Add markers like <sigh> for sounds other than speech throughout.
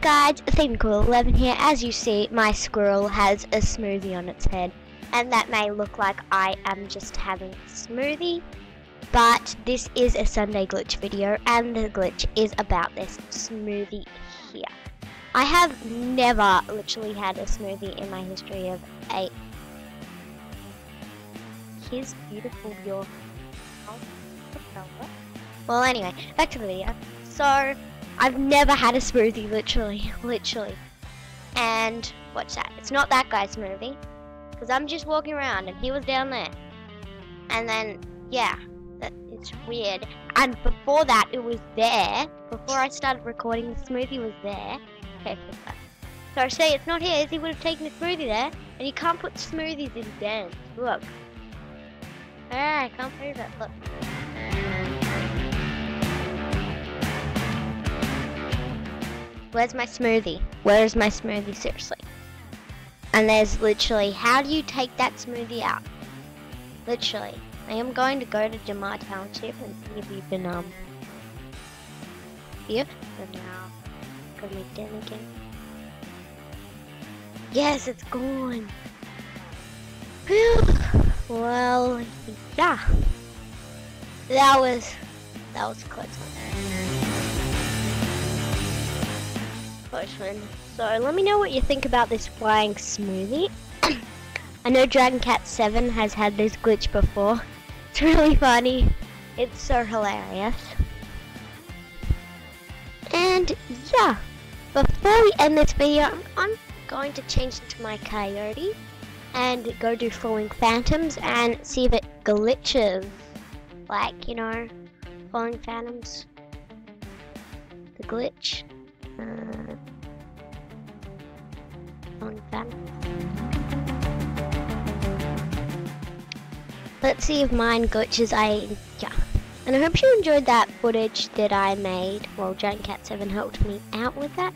guys, Cool11 here. As you see, my squirrel has a smoothie on its head. And that may look like I am just having a smoothie. But this is a Sunday glitch video and the glitch is about this smoothie here. I have never literally had a smoothie in my history of eight. Here's beautiful your... Well anyway, back to the video. So, I've never had a smoothie, literally, literally. And watch that. It's not that guy's smoothie. Because I'm just walking around and he was down there. And then, yeah, that, it's weird. And before that, it was there. Before I started recording, the smoothie was there. Okay, so I say it's not his, he would have taken the smoothie there. And you can't put smoothies in dens. Look. Ah, I can't prove it. Look. Where's my smoothie? Where's my smoothie, seriously? And there's literally, how do you take that smoothie out? Literally. I am going to go to Jamaa Township and see if you can, um, here. And now, go make dinner again. Yes, it's gone. <sighs> well, yeah. That was, that was close So let me know what you think about this flying smoothie. <clears throat> I know Dragon Cat 7 has had this glitch before. <laughs> It's really funny. It's so hilarious. And yeah, before we end this video, I'm going to change into my coyote and go do Falling Phantoms and see if it glitches. Like, you know, Falling Phantoms. The glitch. Uh, Let's see if mine glitches. I yeah. And I hope you enjoyed that footage that I made. Well, Giant Cat 7 helped me out with that.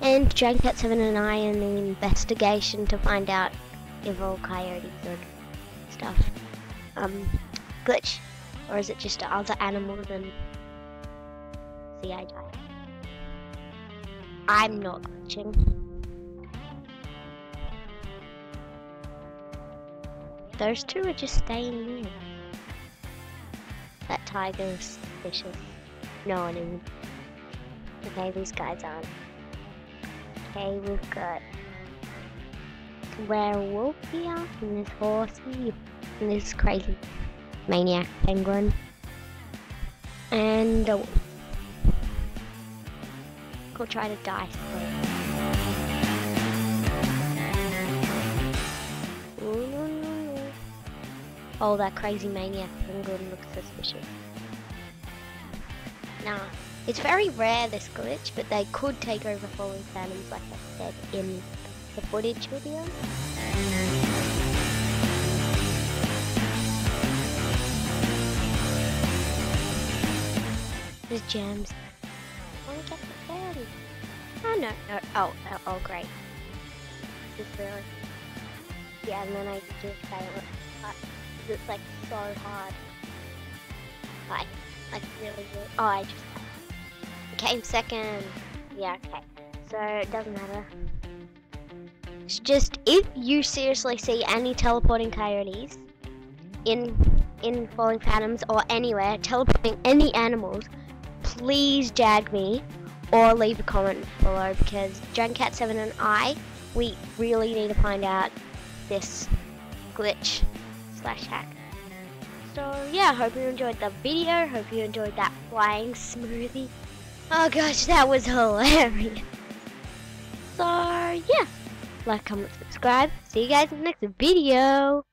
And Giant Cat 7 and I in the investigation to find out if all coyotes are stuff. Um, glitch. Or is it just other animals and see I die? I'm not glitching. Those two are just staying there. That tiger's vicious. No one even. Okay, these guys aren't. Okay, we've got werewolf here, and this horsey, and this crazy maniac penguin, and a wolf. Go try to die. Oh, that crazy maniac penguin looks suspicious. Nah, it's very rare this glitch, but they could take over Falling Phantoms like I said in the footage video. There's gems. I want to get the fairy. Oh no, no, oh, oh, oh great. This is really... Yeah, and then I just fail it it's like so hard. Like, like really, really. Oh, I just came second. Yeah, okay. So it doesn't matter. It's just if you seriously see any teleporting coyotes in in Falling Phantoms or anywhere teleporting any animals, please jag me or leave a comment below because Cat 7 and I, we really need to find out this glitch slash hack. So yeah, hope you enjoyed the video. Hope you enjoyed that flying smoothie. Oh gosh, that was hilarious. So yeah, like, comment, subscribe. See you guys in the next video.